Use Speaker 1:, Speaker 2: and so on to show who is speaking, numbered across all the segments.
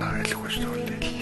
Speaker 1: надаа айлгүй шүү дээ.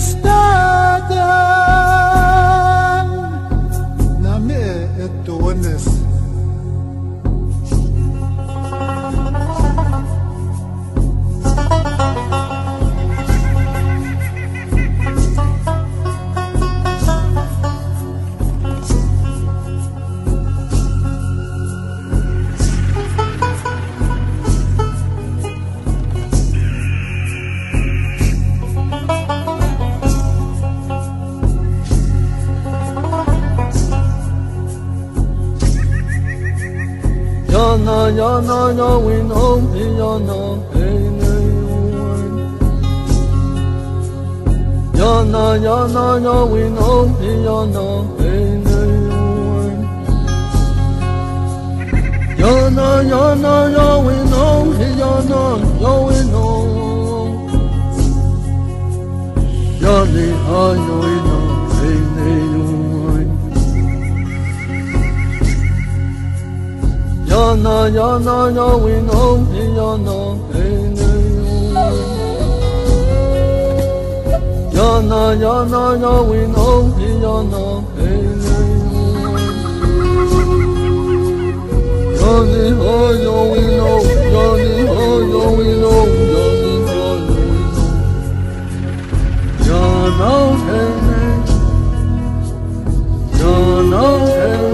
Speaker 2: Yana yana hey Yana yana ya win home yana hey Yana yana ya win home yana Yana yana ya win home yana hey Yana yana ya win home yana hey Yani ha ya win home yani ha ya win home yani ha ya win home Yana hey Yana hey